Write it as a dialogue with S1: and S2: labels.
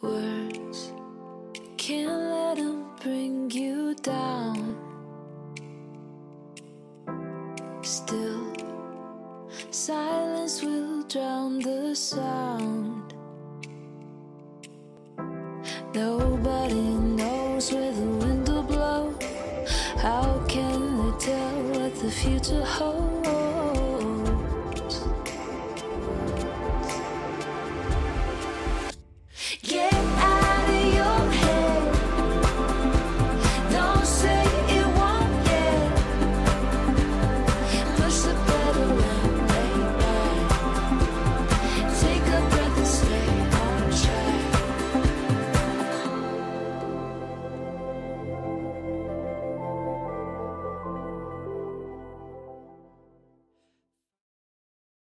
S1: Words can't let them bring you down. Still, silence will drown the sound. Nobody knows where the wind will blow. How can they tell what the future holds?